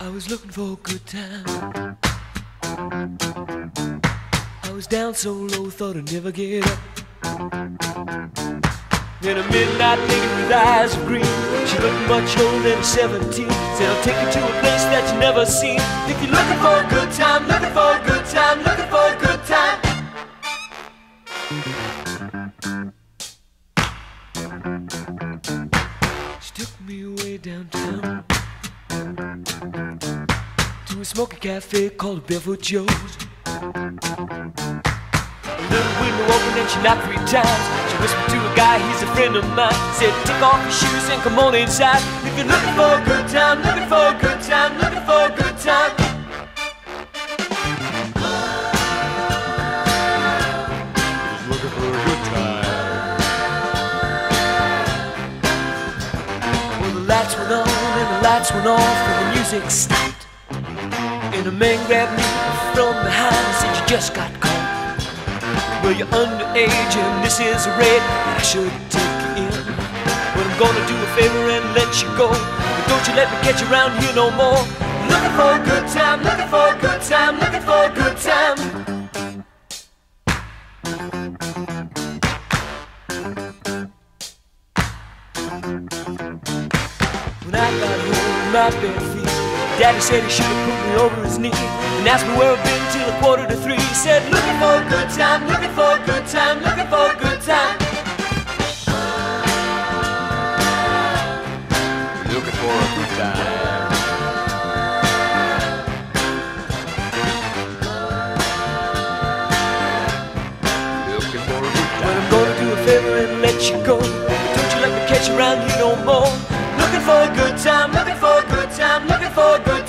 I was looking for a good time. I was down so low, thought I'd never get up. In a midnight lady with eyes of green, she looked much older than 17. Said I'll take you to a place that you never seen. If you're looking for a good time, looking for a good She took me away downtown to a smoky cafe called Barefoot Joe's. A little window open and she knocked three times. She whispered to a guy, he's a friend of mine. Said, take off your shoes and come on inside. If you're looking for a good time, looking for a good time, looking lights went off and the music stopped. And a man grabbed me from behind and said, You just got caught. Well, you're underage and this is a raid, and I should take you in. But I'm gonna do a favor and let you go. But don't you let me catch you around here no more. Looking for a good time, looking for a good time, looking for a good time. When I got home with my bare feet, Daddy said he should have put me over his knee and asked me where I've been till a quarter to three. He said, looking for a good time, looking for a good time, looking for a good time. Looking for a good time. Looking for a good But I'm gonna do a favor and let you go. Don't you let me catch you around here no more. Looking for a good time, looking for a good time, looking for a good